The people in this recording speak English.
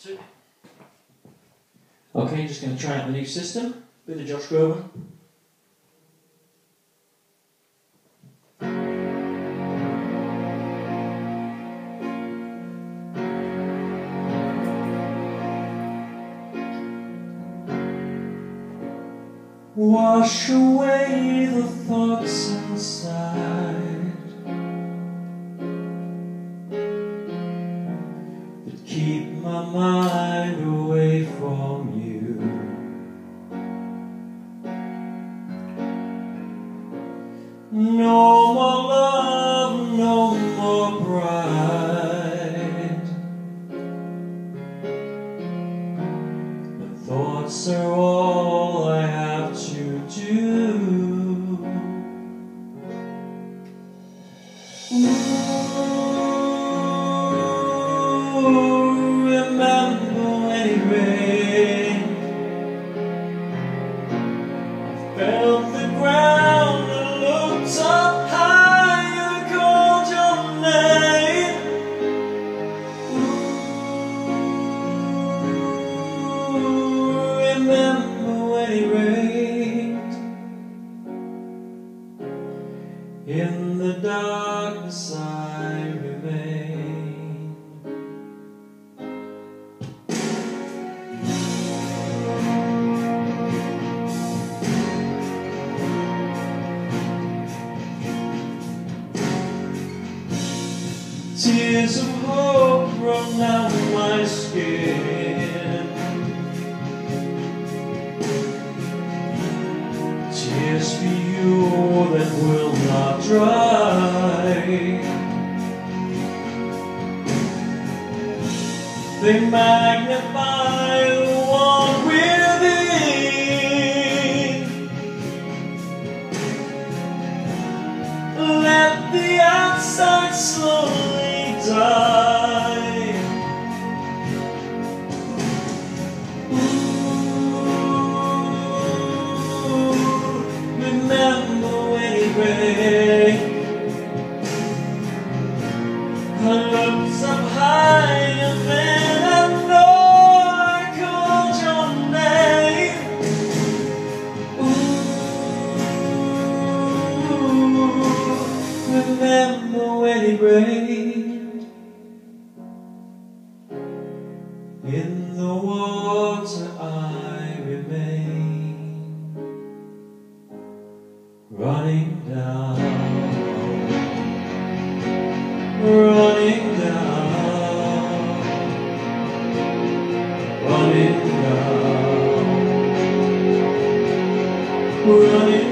two. Okay, just going to try out the new system. Bit of Josh Groban. Wash away the thoughts inside my mind away from you. No more love, no more pride. The thoughts are all Tears of hope run down my skin. Tears for you that will not dry. They magnify Ooh, remember when it rained? Up I know I called your name. Ooh, remember when it? running down, running down, running down, running down.